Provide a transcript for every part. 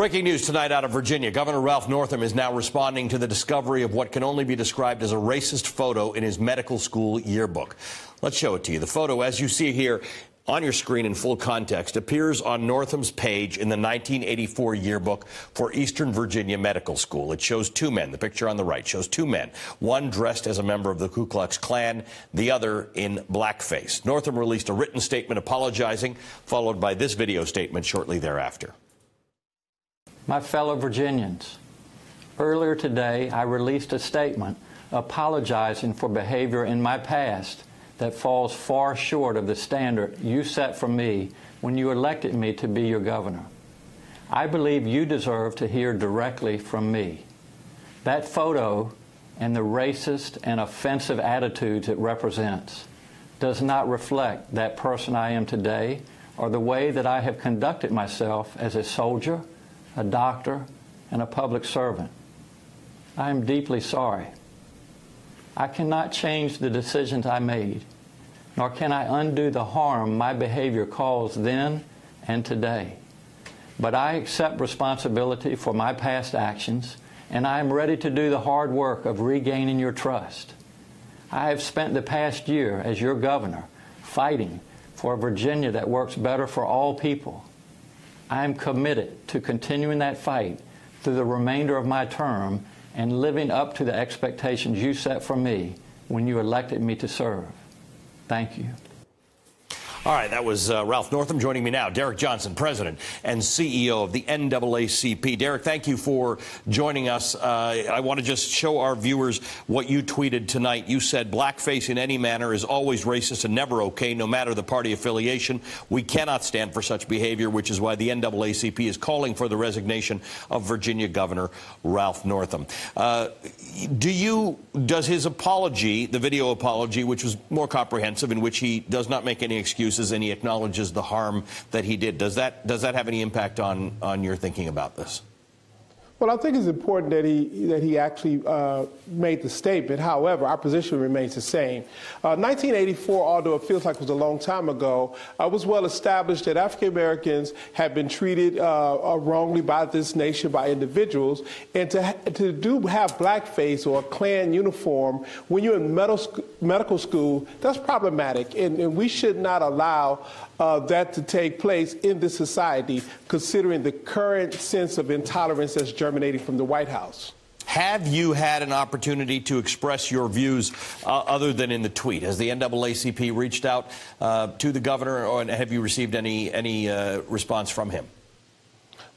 Breaking news tonight out of Virginia. Governor Ralph Northam is now responding to the discovery of what can only be described as a racist photo in his medical school yearbook. Let's show it to you. The photo, as you see here on your screen in full context, appears on Northam's page in the 1984 yearbook for Eastern Virginia Medical School. It shows two men. The picture on the right shows two men, one dressed as a member of the Ku Klux Klan, the other in blackface. Northam released a written statement apologizing, followed by this video statement shortly thereafter. My fellow Virginians, earlier today I released a statement apologizing for behavior in my past that falls far short of the standard you set for me when you elected me to be your governor. I believe you deserve to hear directly from me. That photo and the racist and offensive attitudes it represents does not reflect that person I am today or the way that I have conducted myself as a soldier a doctor, and a public servant. I am deeply sorry. I cannot change the decisions I made, nor can I undo the harm my behavior caused then and today. But I accept responsibility for my past actions, and I am ready to do the hard work of regaining your trust. I have spent the past year as your governor fighting for a Virginia that works better for all people I am committed to continuing that fight through the remainder of my term and living up to the expectations you set for me when you elected me to serve. Thank you. All right, that was uh, Ralph Northam joining me now. Derrick Johnson, President and CEO of the NAACP. Derrick, thank you for joining us. Uh, I want to just show our viewers what you tweeted tonight. You said blackface in any manner is always racist and never okay, no matter the party affiliation. We cannot stand for such behavior, which is why the NAACP is calling for the resignation of Virginia Governor Ralph Northam. Uh, do you, does his apology, the video apology, which was more comprehensive, in which he does not make any excuses, excuses and he acknowledges the harm that he did. Does that does that have any impact on on your thinking about this? Well, I think it's important that he that he actually uh, made the statement. However, our position remains the same. Uh, 1984, although it feels like it was a long time ago, uh, was well established that African Americans have been treated uh, uh, wrongly by this nation by individuals, and to to do have blackface or a Klan uniform when you're in medical medical school, that's problematic, and, and we should not allow uh, that to take place in this society, considering the current sense of intolerance that's germinating from the White House. Have you had an opportunity to express your views uh, other than in the tweet? Has the NAACP reached out uh, to the governor, or have you received any any uh, response from him?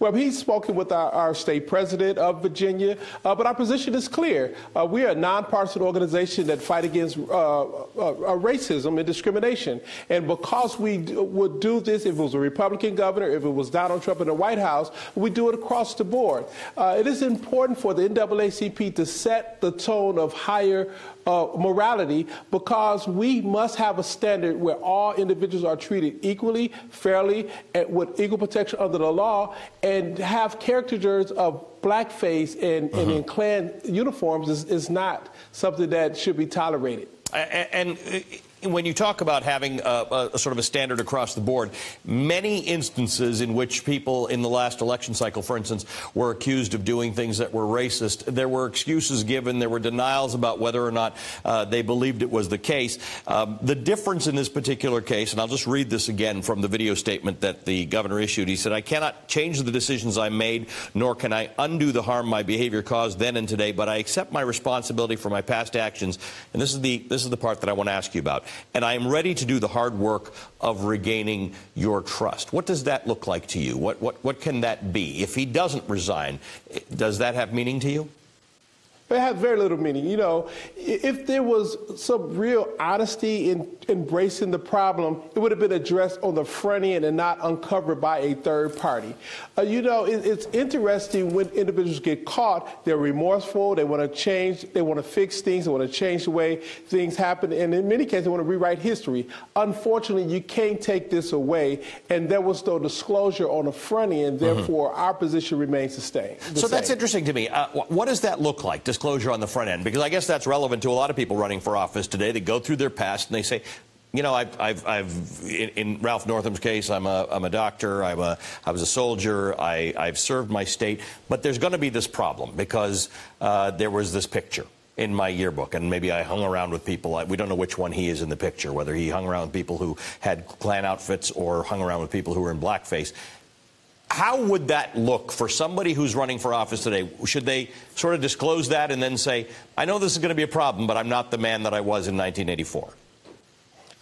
Well, he's spoken with our, our state president of Virginia, uh, but our position is clear. Uh, we are a nonpartisan organization that fight against uh, uh, uh racism and discrimination. And because we would do this, if it was a Republican governor, if it was Donald Trump in the White House, we do it across the board. It is important for the NAACP to set the tone of higher uh, morality because we must have a standard where all individuals are treated equally, fairly, and with equal protection under the law, and have caricatures of blackface and, and in uh-huh. Klan uniforms is, is not something that should be tolerated. And, and when you talk about having a, a, sort of a standard across the board, many instances in which people in the last election cycle, for instance, were accused of doing things that were racist, there were excuses given, there were denials about whether or not uh, they believed it was the case. Um, the difference in this particular case, and I'll just read this again from the video statement that the governor issued. He said, I cannot change the decisions I made, nor can I undo the harm my behavior caused then and today, but I accept my responsibility for my past actions. And this is the, this is the part that I want to ask you about and I am ready to do the hard work of regaining your trust. What does that look like to you? What, what, what can that be? If he doesn't resign, does that have meaning to you? It has very little meaning. You know, if there was some real honesty in embracing the problem, it would have been addressed on the front end and not uncovered by a third party. Uh, you know, it, it's interesting when individuals get caught, they're remorseful, they want to change, they want to fix things, they want to change the way things happen, and in many cases, they want to rewrite history. Unfortunately, you can't take this away, and there was no disclosure on the front end, mm-hmm. therefore, mm-hmm. our position remains the same. The so same. that's interesting to me. Uh, what does that look like? Disclosure on the front end? Because I guess that's relevant to a lot of people running for office today. They go through their past and they say, You know, I've, I've, I've in, in Ralph Northam's case, I'm a, I'm a doctor. I'm a, I was a soldier. I, I've served my state. But there's going to be this problem because uh, there was this picture in my yearbook, and maybe I hung around with people. I, we don't know which one he is in the picture, whether he hung around with people who had Klan outfits or hung around with people who were in blackface. How would that look for somebody who's running for office today? Should they sort of disclose that and then say, I know this is going to be a problem, but I'm not the man that I was in 1984?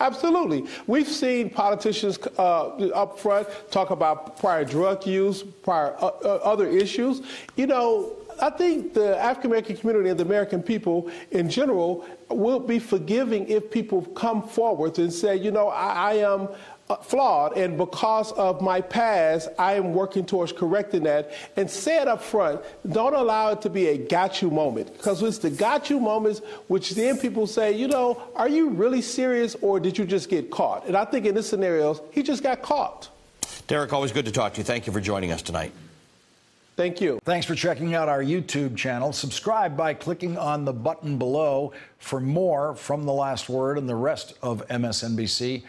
Absolutely. We've seen politicians uh, up front talk about prior drug use, prior uh, uh, other issues. You know, I think the African American community and the American people in general will be forgiving if people come forward and say, you know, I, I am Uh, flawed, and because of my past, I am working towards correcting that. And say it up front. Don't allow it to be a got you moment, because it's the got you moments which then people say, you know, are you really serious, or did you just get caught? And I think in this scenario, he just got caught. Derrick, always good to talk to you. Thank you for joining us tonight. Thank you. Thanks for checking out our YouTube channel. Subscribe by clicking on the button below for more from The Last Word and the rest of MSNBC.